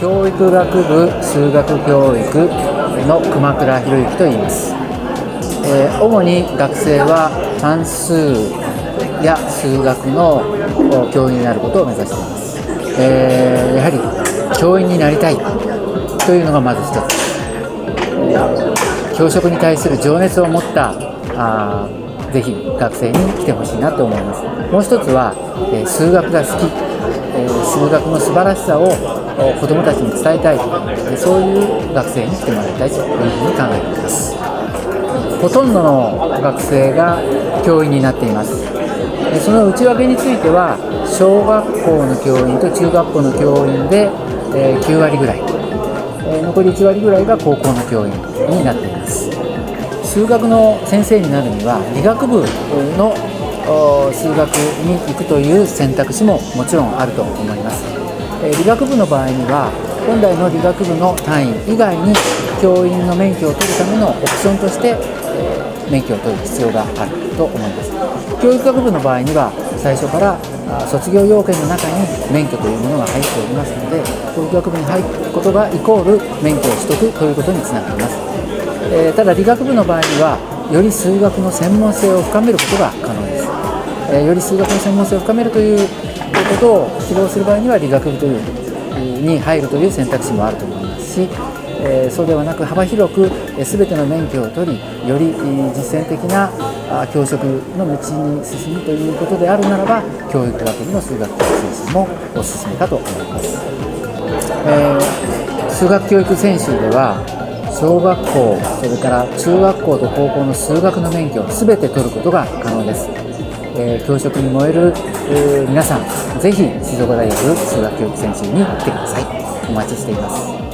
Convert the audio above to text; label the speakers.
Speaker 1: 教育学部数学教育の熊倉博之と言います、えー、主に学生は算数や数学の教員になることを目指しています、えー、やはり教員になりたいというのがまず一つ。教職に対する情熱を持ったあぜひ学生に来てほしいなと思います。もう一つは、えー、数学が好き、え、数学の素晴らしさを子どもたちに伝えたい、えそういう学生に来てもらいたいというふうに考えています。ほとんどの学生が教員になっています。その内訳については小学校の教員と中学校の教員で9割ぐらい。残り1割ぐらいが高校の教員になっています。数学の先生になるには理学部の数学に行くという選択肢ももちろんあると思います。理学部の場合には本来の理学部の単位以外に教員の免許を取るためのオプションとして免許を取る必要があると思います。教育学部の場合には最初から卒業要件の中に免許というものが入っておりますので教育学部に入ることがイコール免許を取得ということにつながります、え、ただ理学部の場合にはより数学の専門性を深めることが可能です、え、より数学の専門性を深めるというということを希望する場合には理学部というに入るという選択肢もあると思いますしえそうではなく幅広く全ての免許を取りより実践的な教職の道に進むということであるならば教育学部の数学教育選修もおすすめかと思います、えー、数学教育選修では小学校それから中学校と高校の数学の免許を全て取ることが可能です、えー、教職に燃える、えー、皆さんぜひ静岡大学数学教育選修に来てください。お待ちしています。